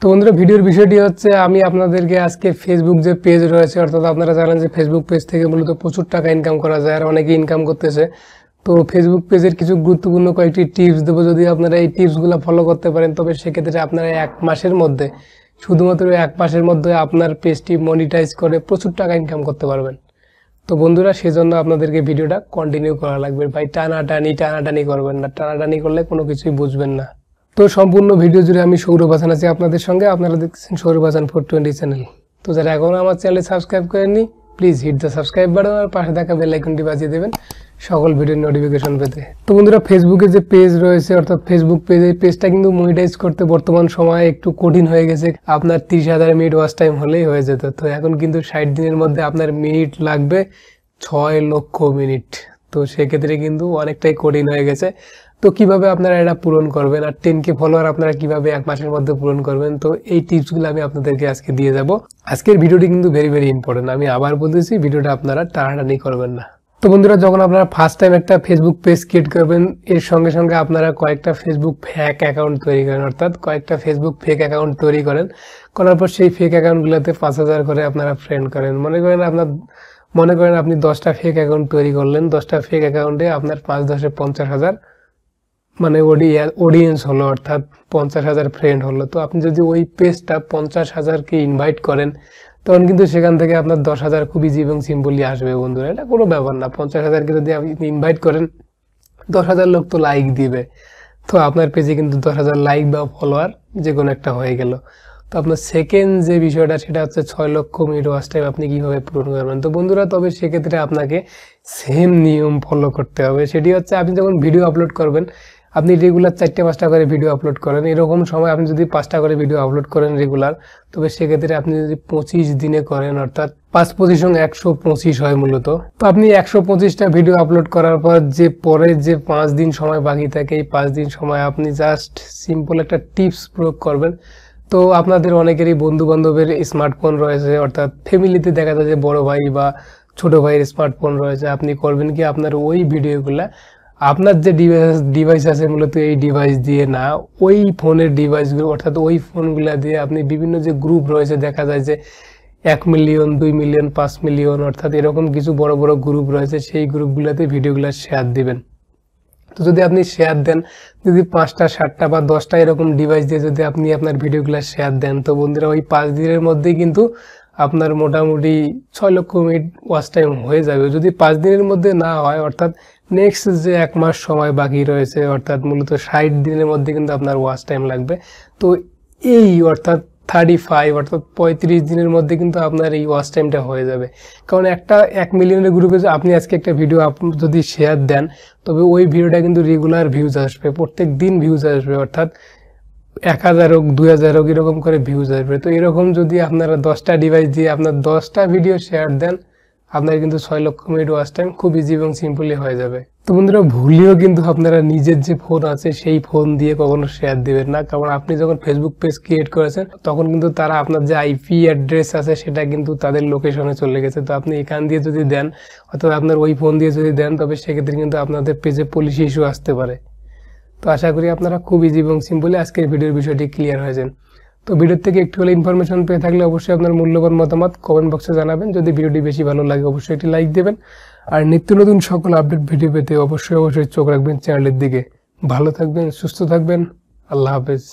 তো বন্ধুরা, ভিডিওর বিষয়টি হচ্ছে আমি আপনাদেরকে আজকে ফেসবুক যে পেজ রয়েছে, অর্থাৎ আপনারা জানেন যে ফেসবুক পেজ থেকে মূলত প্রচুর টাকা ইনকাম করা যায় আর অনেকে ইনকাম করতেছে। তো ফেসবুক পেজের কিছু গুরুত্বপূর্ণ কয়েকটি টিপস দেবো যদি আপনারা এই টিপসগুলো ফলো করতে পারেন। তবে সেক্ষেত্রে আপনারা এক মাসের মধ্যে, শুধুমাত্র এক মাসের মধ্যে আপনার পেজটি মনিটাইজ করে প্রচুর টাকা ইনকাম করতে পারবেন। তো বন্ধুরা, সেজন্য আপনাদেরকে ভিডিওটা কন্টিনিউ করা লাগবে। ভাই, টানাটানি টানাটানি করবেন না। টানাটানি করলে কোনো কিছুই বুঝবেন না। তো সম্পূর্ণ ভিডিও জুড়ে আমি সৌরভ হাসান আছি আপনাদের সঙ্গে। আপনারা দেখছেন Sourav Hasan four twenty channel. তো যারা এখনও আমার চ্যানেলে সাবস্ক্রাইব করেননি, please hit the subscribe button আর পাশে থাকা বেল আইকনটি বাজিয়ে দেবেন সকল ভিডিওর নোটিফিকেশন পেতে। তো বন্ধুরা ফেসবুকে যে পেজ রয়েছে, অর্থাৎ ফেসবুক পেজ এই পেজটা কিন্তু মনিটাইজ করতে বর্তমান সময়ে একটু কঠিন হয়ে গেছে। আপনার তিরিশ হাজার মিনিট ওয়াচ টাইম হলেই হয়ে যেত। তো এখন কিন্তু ষাট দিনের মধ্যে আপনার মিনিট লাগবে ছয় লক্ষ মিনিট তো সেক্ষেত্রে কিন্তু অনেকটাই কঠিন হয়ে গেছে। তো কীভাবে আপনারা এটা পূরণ করবেন? আর টেন কে ফলোয়ার আপনারা কীভাবে এক মাসের মধ্যে পূরণ করবেন? তো এই টিপসগুলো আমি আপনাদেরকে আজকে দিয়ে যাব। আজকের ভিডিওটি কিন্তু ভেরি ভেরি ইম্পর্টেন্ট আমি আবার বলতেছি, ভিডিওটা আপনারা টানাটানি করবেন না। তো বন্ধুরা, যখন আপনারা ফার্স্ট টাইম একটা ফেসবুক পেজ ক্রিয়েট করবেন, এর সঙ্গে সঙ্গে আপনারা কয়েকটা ফেসবুক ফেক অ্যাকাউন্ট তৈরি করেন। অর্থাৎ কয়েকটা ফেসবুক ফেক অ্যাকাউন্ট তৈরি করেন। করার পর সেই ফেক অ্যাকাউন্টগুলোতে পাঁচ হাজার করে আপনারা ফ্রেন্ড করেন। মনে করেন আপনার মনে করেন আপনি দশটা ফেক অ্যাকাউন্ট তৈরি করলেন, দশটা ফেক অ্যাকাউন্টে আপনার পাঁচ দশে পঞ্চাশ হাজার মানে অডিয়েন্স হলো, অর্থাৎ পঞ্চাশ হাজার ফ্রেন্ড হলো। তো আপনি যদি ওই পেজটা পঞ্চাশ হাজারকে ইনভাইট করেন, তখন কিন্তু সেখান থেকে আপনার দশ হাজার খুব ইজি এবং সিম্পলি আসবে বন্ধুরা। এটা কোনো ব্যাপার না, পঞ্চাশ হাজারকে যদি আপনি ইনভাইট করেন, দশ হাজার লোক তো লাইক দিবে। তো আপনার পেজে কিন্তু দশ হাজার লাইক বা ফলোয়ার যে কোনো একটা হয়ে গেল। তো আপনার সেকেন্ড যে বিষয়টা, সেটা হচ্ছে ছয় লক্ষ মিনিট টাইম আপনি কীভাবে পূরণ করবেন? তো বন্ধুরা, তবে সেক্ষেত্রে আপনাকে সেম নিয়ম ফলো করতে হবে। সেটি হচ্ছে, আপনি যখন ভিডিও আপলোড করবেন, আপনি রেগুলার চারটে, পাঁচটা করে ভিডিও আপলোড করেন। এরকম সময় আপনি যদি পাঁচটা করে ভিডিও আপলোড করেন রেগুলার তবে সেক্ষেত্রে আপনি যদি পঁচিশ দিনে করেন, অর্থাৎ পাঁচ পঁচিশ সঙ্গে একশো পঁচিশ হয় মূলত। তো আপনি একশো পঁচিশটা ভিডিও আপলোড করার পর যে পরের যে পাঁচ দিন সময় বাকি থাকে, এই পাঁচ দিন সময় আপনি জাস্ট সিম্পল একটা টিপস প্রয়োগ করবেন। তো আপনাদের অনেকেরই বন্ধু বান্ধবের স্মার্টফোন রয়েছে, অর্থাৎ ফ্যামিলিতে দেখা যায় যে বড় ভাই বা ছোট ভাইয়ের স্মার্টফোন রয়েছে। আপনি করবেন কি, আপনার ওই ভিডিওগুলা আপনার যে ডিভাইস ডিভাইস আছে মূলত এই ডিভাইস দিয়ে না, ওই ফোনের ডিভাইসগুলো অর্থাৎ ওই ফোনগুলো দিয়ে আপনি বিভিন্ন যে গ্রুপ রয়েছে, দেখা যায় যে এক মিলিয়ন দুই মিলিয়ন পাঁচ মিলিয়ন অর্থাৎ এরকম কিছু বড় বড় গ্রুপ রয়েছে, সেই গ্রুপগুলোতে ভিডিওগুলো শেয়ার দিবেন। তো যদি আপনি শেয়ার দেন, যদি পাঁচটা, সাতটা বা দশটা এরকম ডিভাইস দিয়ে যদি আপনি আপনার ভিডিওগুলো শেয়ার দেন, তো বন্ধুরা ওই পাঁচ দিনের মধ্যেই কিন্তু আপনার মোটামুটি ছয় লক্ষ মিনিট ওয়াচ টাইম হয়ে যাবে। যদি পাঁচ দিনের মধ্যে না হয়, অর্থাৎ নেক্সট যে এক মাস সময় বাকি রয়েছে, অর্থাৎ মূলত ষাট দিনের মধ্যে কিন্তু আপনার ওয়াচ টাইম লাগবে। তো এই, অর্থাৎ থার্টি ফাইভ অর্থাৎ পঁয়ত্রিশ দিনের মধ্যে কিন্তু আপনার এই ওয়াচ টাইমটা হয়ে যাবে। কারণ একটা এক মিলিয়নের গ্রুপে আপনি আজকে একটা ভিডিও যদি শেয়ার দেন, তবে ওই ভিডিওটা কিন্তু রেগুলার ভিউজ আসবে, প্রত্যেক দিন ভিউজ আসবে, অর্থাৎ এক হাজার হোক, দুই হাজার হোক, এরকম করে ভিউজ আসবে। তো এরকম যদি আপনারা দশটা ডিভাইস দিয়ে আপনার দশটা ভিডিও শেয়ার দেন, আপনার কিন্তু ছয় লক্ষ মিনিট ওয়াচ টাইম খুব ইজি এবং সিম্পলি হয়ে যাবে। তো বন্ধুরা, ভুলেও কিন্তু আপনারা নিজের যে ফোন আছে, সেই ফোন দিয়ে কখনো শেয়ার দিবেন না। কারণ আপনি যখন ফেসবুক পেজ ক্রিয়েট করেছেন, তখন কিন্তু তারা আপনার যে আইপি অ্যাড্রেস আছে, সেটা কিন্তু তাদের লোকেশনে চলে গেছে। তো আপনি এখান দিয়ে যদি দেন, অথবা আপনার ওই ফোন দিয়ে যদি দেন, তবে সেক্ষেত্রে কিন্তু আপনাদের পেজে পলিসি ইস্যু আসতে পারে। তো আশা করি আপনারা খুব ইজি এবং সিম্পলি আজকের ভিডিওর বিষয়টি ক্লিয়ার হয়েছেন। তো ভিডিওর থেকে একটু হলে ইনফরমেশন পেয়ে থাকলে অবশ্যই আপনার মূল্যবান মতামত কমেন্ট বক্সে জানাবেন। যদি ভিডিওটি বেশি ভালো লাগে, অবশ্যই একটি লাইক দেবেন। আর নিত্য নতুন সকল আপডেট ভিডিও পেতে অবশ্যই অবশ্যই চোখ রাখবেন চ্যানেলের দিকে। ভালো থাকবেন, সুস্থ থাকবেন। আল্লাহ হাফেজ।